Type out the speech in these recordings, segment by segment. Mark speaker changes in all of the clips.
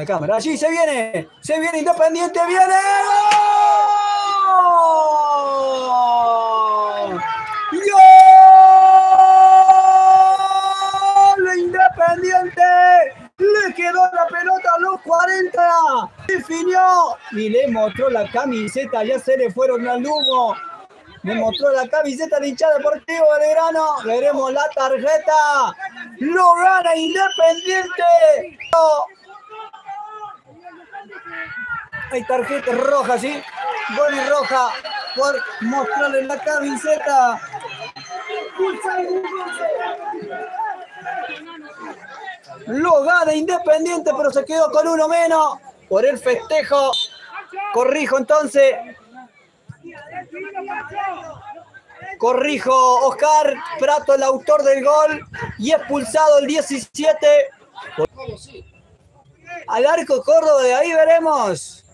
Speaker 1: la cámara. Allí se viene, se viene Independiente, viene. ¡Gol! Independiente le quedó la pelota a los 40, definió y le mostró la camiseta, ya se le fueron al humo. Le mostró la camiseta de hinchada deportivo Belgrano. Veremos la tarjeta. Lo gana Independiente. Hay tarjeta roja, ¿sí? Gol roja por mostrarle la camiseta. Lo gana Independiente, pero se quedó con uno menos por el festejo. Corrijo entonces. Corrijo, Oscar Prato, el autor del gol, y expulsado el 17. Al arco Córdoba, de ahí veremos.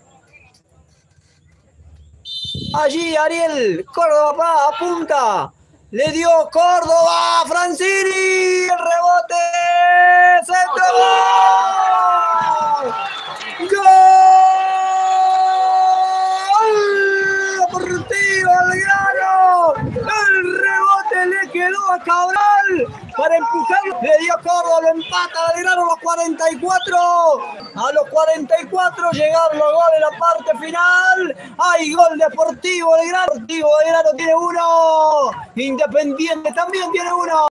Speaker 1: Allí Ariel, Córdoba apunta. Le dio Córdoba, Francini, el rebote, centro, gol. Gol Deportivo Belgrano. El rebote le quedó a Cabral para empujarlo. Le dio Córdoba, lo empata Belgrano a los 44. A los 44 llegaron los goles en la parte final. Hay gol Deportivo Belgrano. Deportivo Belgrano tiene uno. Independiente también tiene uno.